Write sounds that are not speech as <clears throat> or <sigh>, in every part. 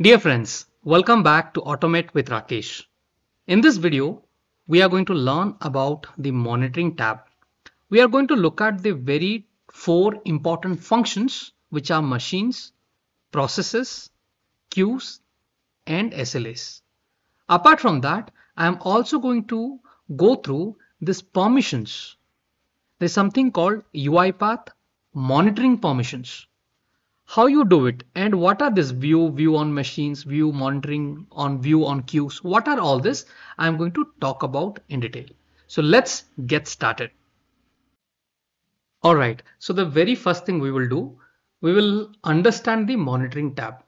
Dear friends, welcome back to Automate with Rakesh. In this video, we are going to learn about the monitoring tab. We are going to look at the very four important functions which are machines, processes, queues and SLAs. Apart from that, I am also going to go through this permissions. There's something called UiPath monitoring permissions how you do it and what are this view view on machines view monitoring on view on queues? What are all this? I'm going to talk about in detail. So let's get started. All right. So the very first thing we will do we will understand the monitoring tab.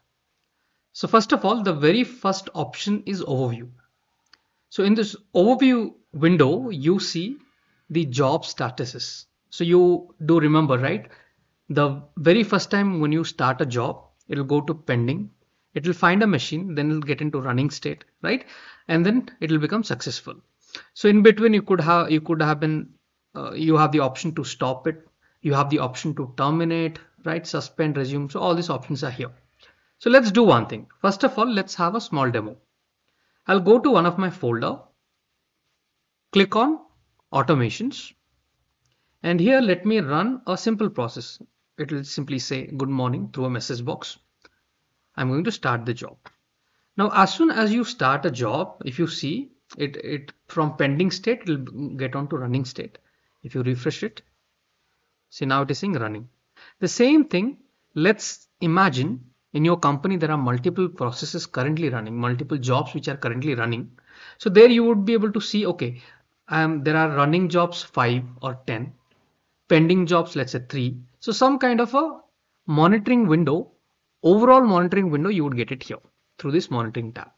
So first of all the very first option is overview. So in this overview window you see the job statuses. So you do remember right the very first time when you start a job, it'll go to pending, it will find a machine, then it'll get into running state, right? And then it'll become successful. So in between, you could have you could have been uh, you have the option to stop it, you have the option to terminate, right? Suspend, resume. So all these options are here. So let's do one thing. First of all, let's have a small demo. I'll go to one of my folder, click on automations, and here let me run a simple process it will simply say good morning through a message box. I'm going to start the job. Now, as soon as you start a job, if you see it, it from pending state, it will get on to running state. If you refresh it, see now it is saying running. The same thing, let's imagine in your company there are multiple processes currently running, multiple jobs which are currently running. So there you would be able to see, okay, um, there are running jobs 5 or 10 pending jobs, let's say three. So some kind of a monitoring window, overall monitoring window, you would get it here through this monitoring tab.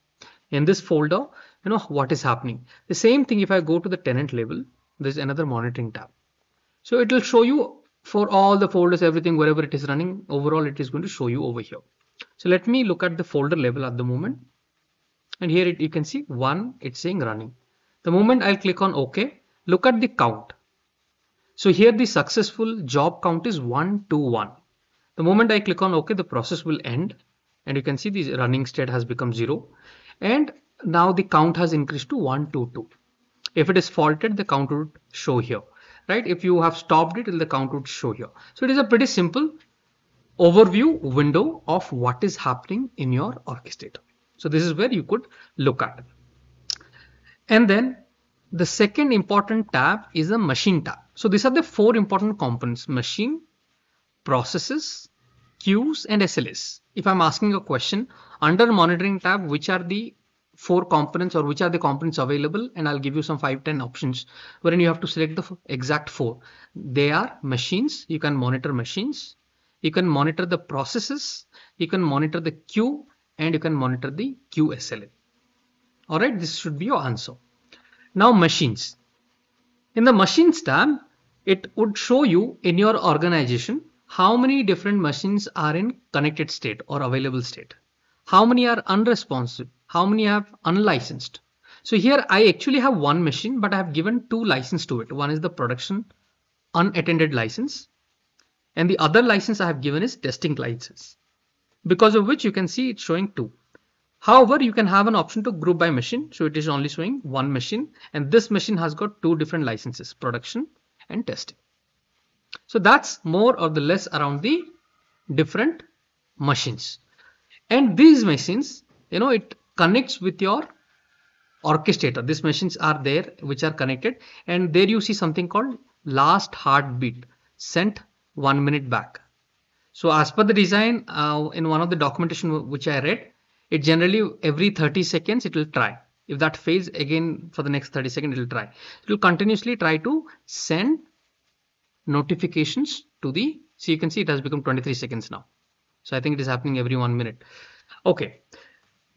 In this folder, you know what is happening. The same thing if I go to the tenant label, there's another monitoring tab. So it will show you for all the folders, everything, wherever it is running, overall it is going to show you over here. So let me look at the folder level at the moment. And here it, you can see one, it's saying running. The moment I'll click on OK, look at the count. So here the successful job count is 1 to 1. The moment I click on OK, the process will end and you can see the running state has become 0 and now the count has increased to 1 to 2. If it is faulted, the count would show here, right? If you have stopped it, the count would show here. So it is a pretty simple overview window of what is happening in your orchestrator. So this is where you could look at. And then the second important tab is the machine tab. So these are the four important components, machine, processes, queues and SLAs. If I'm asking a question under monitoring tab, which are the four components or which are the components available and I'll give you some 5 10 options wherein you have to select the exact four. They are machines, you can monitor machines, you can monitor the processes, you can monitor the queue and you can monitor the queue SLA. Alright, this should be your answer. Now machines. In the machines tab, it would show you in your organization how many different machines are in connected state or available state. How many are unresponsive? How many have unlicensed? So here I actually have one machine, but I have given two license to it. One is the production unattended license and the other license I have given is testing license because of which you can see it's showing two. However, you can have an option to group by machine. So it is only showing one machine and this machine has got two different licenses, production and testing. So that's more or the less around the different machines. And these machines, you know, it connects with your orchestrator. These machines are there which are connected and there you see something called last heartbeat sent one minute back. So as per the design uh, in one of the documentation which I read, it generally every 30 seconds it will try. If that fails again for the next 30 seconds it will try. It will continuously try to send notifications to the so you can see it has become 23 seconds now. So i think it is happening every one minute. Okay.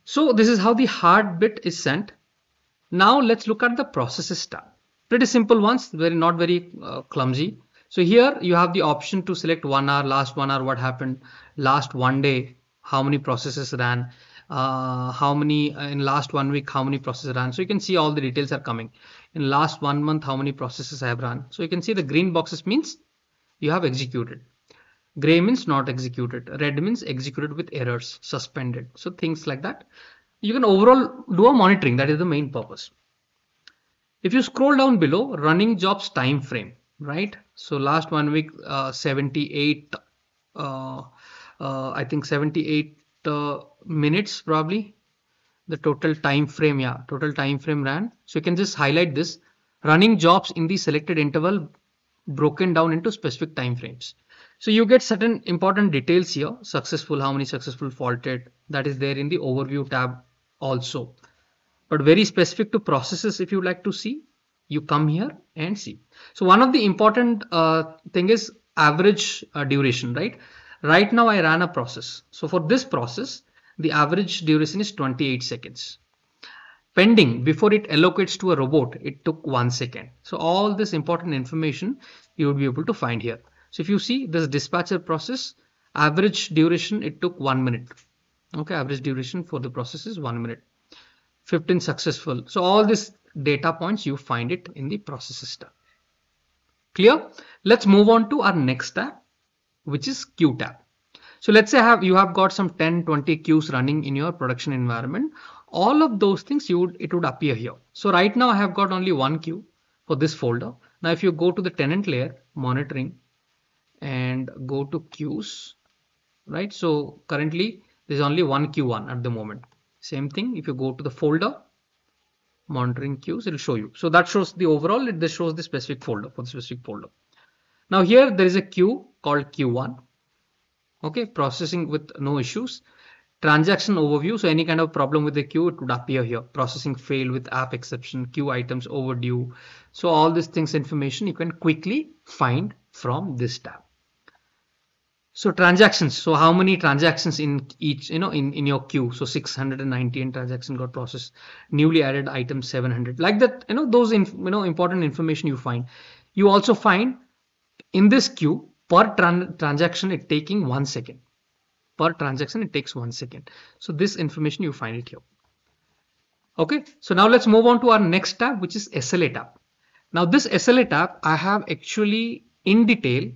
So this is how the heartbeat is sent. Now let's look at the processes tab. Pretty simple ones very not very uh, clumsy. So here you have the option to select one hour last one hour what happened last one day how many processes ran uh, how many uh, in last one week how many processes ran so you can see all the details are coming in last one month how many processes I have run so you can see the green boxes means you have executed Gray means not executed. Red means executed with errors, suspended. So things like that. You can overall do a monitoring. That is the main purpose. If you scroll down below, running jobs time frame, right? So last one week, uh, 78, uh, uh, I think 78 uh, minutes probably. The total time frame, yeah, total time frame ran. So you can just highlight this running jobs in the selected interval broken down into specific time frames. So you get certain important details here, successful, how many successful faulted, that is there in the overview tab also. But very specific to processes, if you like to see, you come here and see. So one of the important uh, thing is average uh, duration, right? Right now I ran a process. So for this process, the average duration is 28 seconds. Pending before it allocates to a robot it took one second. So all this important information you would be able to find here. So if you see this dispatcher process average duration it took one minute. Okay average duration for the process is one minute. 15 successful. So all these data points you find it in the processes tab clear? Let's move on to our next tab which is queue tab so let's say have you have got some 10 20 queues running in your production environment. All of those things you would it would appear here. So right now i have got only one queue for this folder. Now if you go to the tenant layer monitoring and go to queues right? So currently there's only one q1 at the moment. Same thing if you go to the folder monitoring queues it'll show you. So that shows the overall it this shows the specific folder for the specific folder. Now here there is a queue called q1 okay processing with no issues. Transaction overview so any kind of problem with the queue it would appear here. Processing failed with app exception queue items overdue. So all these things information you can quickly find from this tab. So transactions so how many transactions in each you know in in your queue? So 619 transaction got processed newly added item 700 like that you know those you know important information you find. You also find in this queue per tran transaction it taking one second. Per transaction it takes one second. So this information you find it here. Okay? So now let's move on to our next tab which is SLA tab. Now this SLA tab I have actually in detail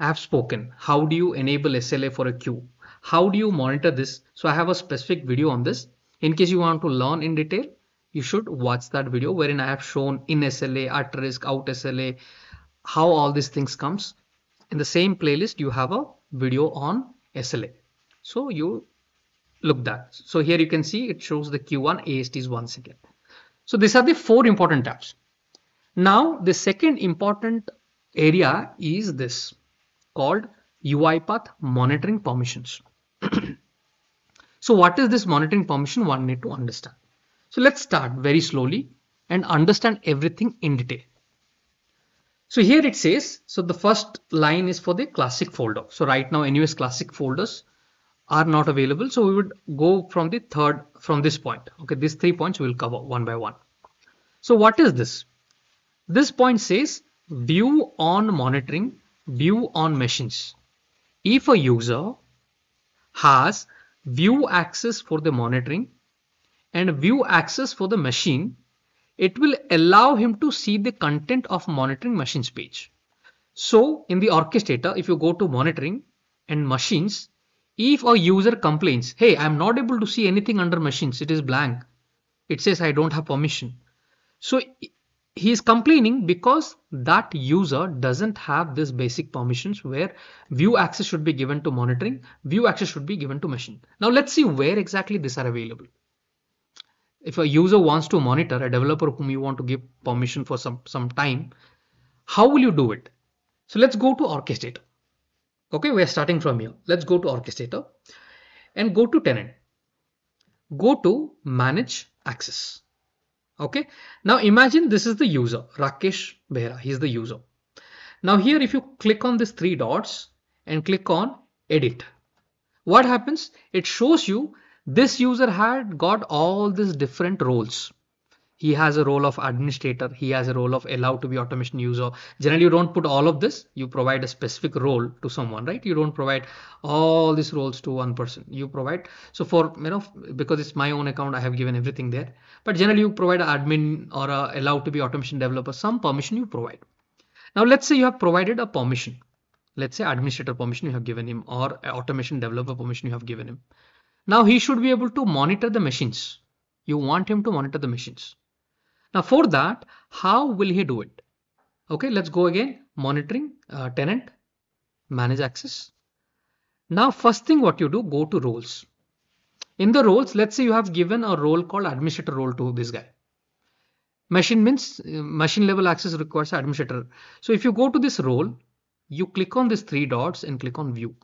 I have spoken. How do you enable SLA for a queue? How do you monitor this? So I have a specific video on this. In case you want to learn in detail you should watch that video wherein I have shown in SLA at risk out SLA how all these things comes in the same playlist you have a video on SLA. So you look that. So here you can see it shows the Q1 AST is one second. So these are the four important tabs. Now the second important area is this called UiPath monitoring permissions. <clears throat> so what is this monitoring permission one need to understand. So let's start very slowly and understand everything in detail. So here it says, so the first line is for the classic folder. So right now NUS classic folders are not available. So we would go from the third, from this point. Okay, these three points we will cover one by one. So what is this? This point says view on monitoring, view on machines. If a user has view access for the monitoring and view access for the machine, it will allow him to see the content of monitoring machines page. So in the orchestrator, if you go to monitoring and machines, if a user complains, hey, I'm not able to see anything under machines, it is blank. It says I don't have permission. So he is complaining because that user doesn't have this basic permissions where view access should be given to monitoring, view access should be given to machine. Now let's see where exactly these are available if a user wants to monitor a developer whom you want to give permission for some some time how will you do it? So let's go to orchestrator. Okay we're starting from here. Let's go to orchestrator and go to tenant. Go to manage access. Okay now imagine this is the user rakesh behra. He is the user. Now here if you click on these three dots and click on edit what happens? It shows you this user had got all these different roles. He has a role of administrator. He has a role of allowed to be automation user. Generally you don't put all of this. You provide a specific role to someone right? You don't provide all these roles to one person. You provide so for you know because it's my own account i have given everything there. But generally you provide admin or a allowed to be automation developer some permission you provide. Now let's say you have provided a permission. Let's say administrator permission you have given him or automation developer permission you have given him. Now he should be able to monitor the machines. You want him to monitor the machines. Now for that, how will he do it? Okay, let's go again. Monitoring uh, tenant, manage access. Now first thing what you do, go to roles. In the roles, let's say you have given a role called administrator role to this guy. Machine means uh, machine level access requires administrator. So if you go to this role, you click on these three dots and click on view.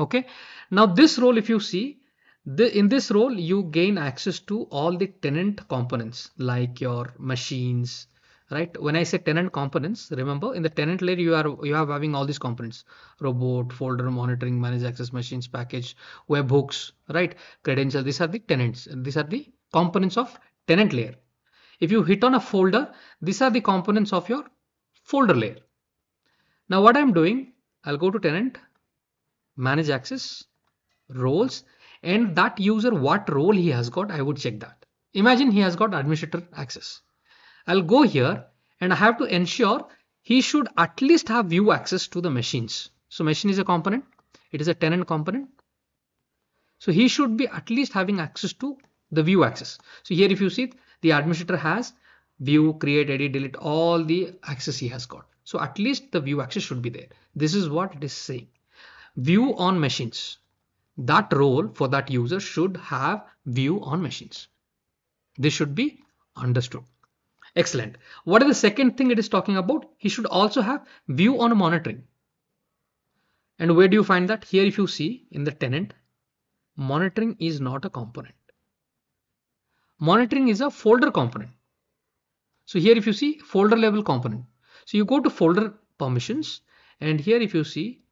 Okay. Now this role, if you see, the, in this role, you gain access to all the tenant components like your machines, right? When I say tenant components, remember in the tenant layer, you are you have having all these components, robot, folder, monitoring, manage access machines, package, webhooks, right? Credential, these are the tenants. These are the components of tenant layer. If you hit on a folder, these are the components of your folder layer. Now what I'm doing, I'll go to tenant, manage access, roles, and that user what role he has got I would check that. Imagine he has got administrator access. I'll go here and I have to ensure he should at least have view access to the machines. So machine is a component it is a tenant component. So he should be at least having access to the view access. So here if you see the administrator has view create edit delete all the access he has got. So at least the view access should be there. This is what it is saying view on machines that role for that user should have view on machines. This should be understood. Excellent. What is the second thing it is talking about? He should also have view on monitoring. And where do you find that? Here if you see in the tenant, monitoring is not a component. Monitoring is a folder component. So here if you see folder level component. So you go to folder permissions and here if you see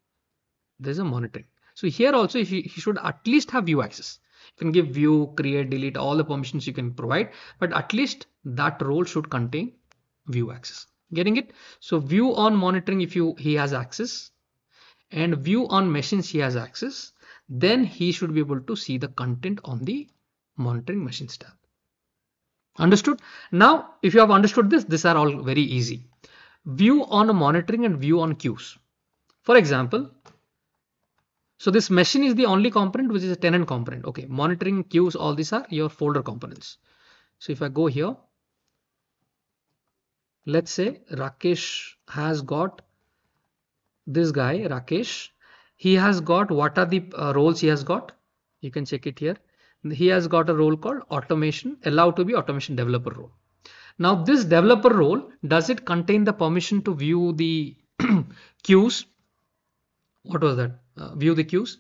there's a monitoring. So here also he, he should at least have view access. You can give view, create, delete, all the permissions you can provide, but at least that role should contain view access. Getting it? So view on monitoring if you he has access and view on machines he has access, then he should be able to see the content on the monitoring machines tab. Understood? Now, if you have understood this, these are all very easy. View on monitoring and view on queues. For example, so this machine is the only component which is a tenant component. Okay, monitoring queues, all these are your folder components. So if I go here, let's say Rakesh has got this guy, Rakesh. He has got what are the uh, roles he has got? You can check it here. He has got a role called automation, allowed to be automation developer role. Now this developer role, does it contain the permission to view the <clears throat> queues? What was that? Uh, view the queues.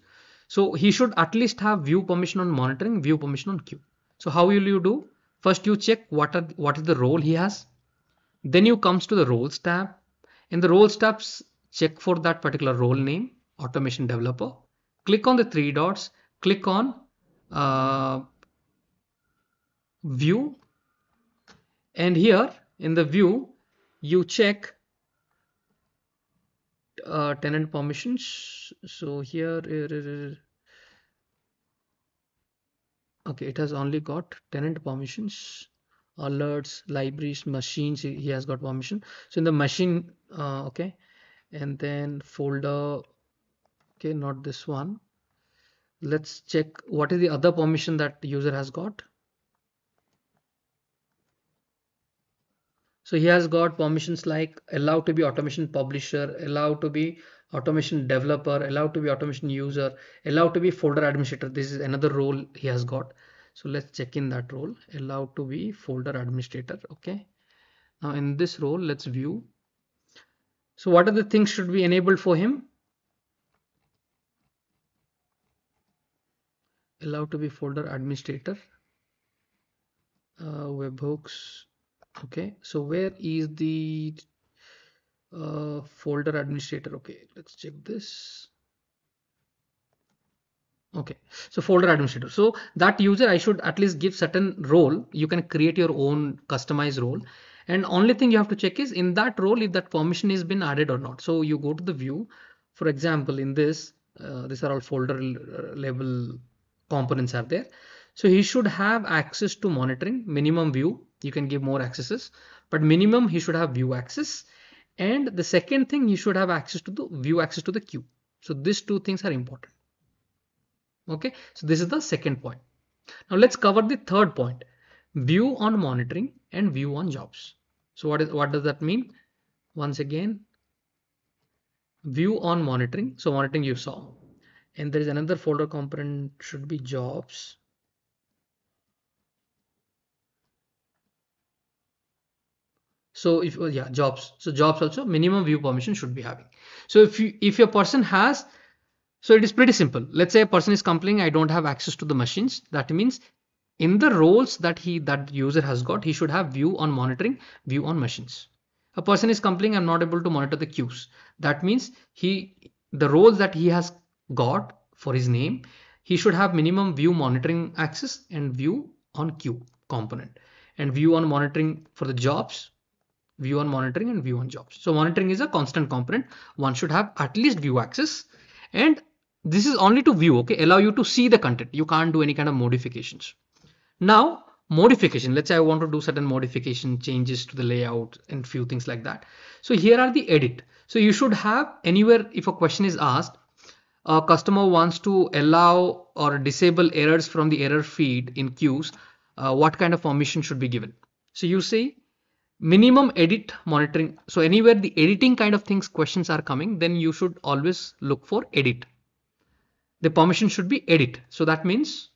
So he should at least have view permission on monitoring, view permission on queue. So how will you do? First you check what are what is the role he has. Then you comes to the roles tab. In the roles tabs, check for that particular role name, automation developer. Click on the three dots. Click on uh, view. And here in the view, you check uh, tenant permissions so here okay it has only got tenant permissions alerts libraries machines he has got permission. So in the machine uh, okay and then folder okay not this one. Let's check what is the other permission that user has got So he has got permissions like allow to be automation publisher, allow to be automation developer, allow to be automation user, allow to be folder administrator. This is another role he has got. So let's check in that role, allow to be folder administrator. Okay. Now in this role, let's view. So what are the things should be enabled for him? Allow to be folder administrator, uh, webhooks, okay so where is the uh, folder administrator? Okay let's check this. Okay so folder administrator. So that user i should at least give certain role. You can create your own customized role. And only thing you have to check is in that role if that permission is been added or not. So you go to the view. For example in this uh, these are all folder level components are there so he should have access to monitoring minimum view. You can give more accesses but minimum he should have view access. And the second thing you should have access to the view access to the queue. So these two things are important. Okay? So this is the second point. Now let's cover the third point. View on monitoring and view on jobs. So what is what does that mean? Once again view on monitoring. So monitoring you saw. And there is another folder component should be jobs so if yeah jobs. So jobs also minimum view permission should be having. So if you if your person has so it is pretty simple. Let's say a person is complaining i don't have access to the machines. That means in the roles that he that user has got he should have view on monitoring view on machines. A person is complaining i'm not able to monitor the queues. That means he the roles that he has got for his name he should have minimum view monitoring access and view on queue component and view on monitoring for the jobs view on monitoring and view on jobs. So monitoring is a constant component. One should have at least view access. And this is only to view okay? Allow you to see the content. You can't do any kind of modifications. Now modification. Let's say i want to do certain modification changes to the layout and few things like that. So here are the edit. So you should have anywhere if a question is asked a customer wants to allow or disable errors from the error feed in queues uh, what kind of permission should be given? So you say minimum edit monitoring. So anywhere the editing kind of things questions are coming then you should always look for edit. The permission should be edit. So that means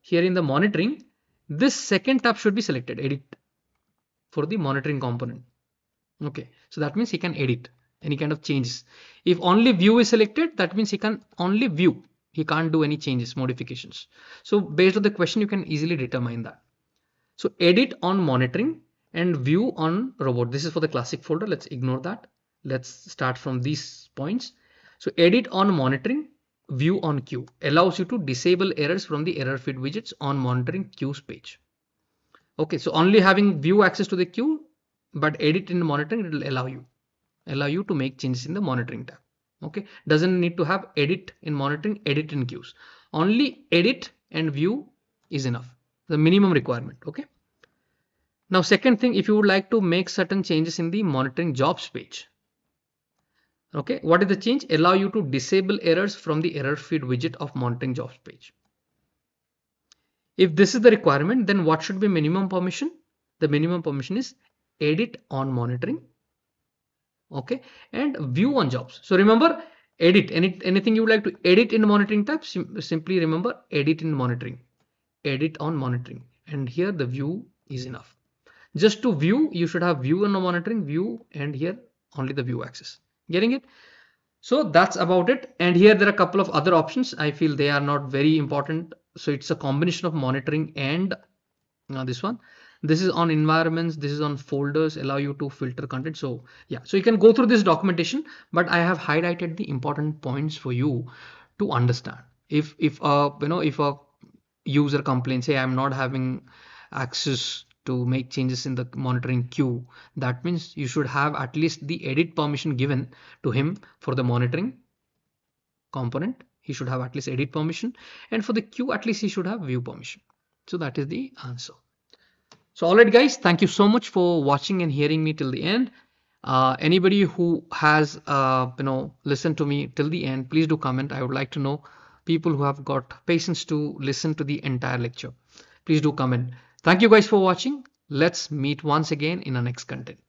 here in the monitoring this second tab should be selected edit for the monitoring component. Okay. So that means he can edit any kind of changes. If only view is selected that means he can only view. He can't do any changes modifications. So based on the question you can easily determine that. So edit on monitoring and view on robot this is for the classic folder let's ignore that let's start from these points so edit on monitoring view on queue allows you to disable errors from the error feed widgets on monitoring queues page. Okay, so only having view access to the queue, but edit in monitoring, it will allow you, allow you to make changes in the monitoring tab. Okay, doesn't need to have edit in monitoring, edit in queues. Only edit and view is enough, the minimum requirement. Okay. Now, second thing, if you would like to make certain changes in the monitoring jobs page, okay what is the change? Allow you to disable errors from the error feed widget of monitoring jobs page. If this is the requirement then what should be minimum permission? The minimum permission is edit on monitoring okay and view on jobs. So remember edit any, anything you would like to edit in monitoring tab sim simply remember edit in monitoring edit on monitoring and here the view is enough just to view you should have view on monitoring view and here only the view access getting it? So that's about it. And here there are a couple of other options. I feel they are not very important. So it's a combination of monitoring and uh, this one. This is on environments this is on folders allow you to filter content. So yeah. So you can go through this documentation but i have highlighted the important points for you to understand. If if uh you know if a user complains say i'm not having access to make changes in the monitoring queue. That means you should have at least the edit permission given to him for the monitoring component. He should have at least edit permission. And for the queue at least he should have view permission. So that is the answer. So all right guys thank you so much for watching and hearing me till the end. Uh, anybody who has uh, you know listened to me till the end please do comment. I would like to know people who have got patience to listen to the entire lecture. Please do comment Thank you guys for watching. Let's meet once again in our next content.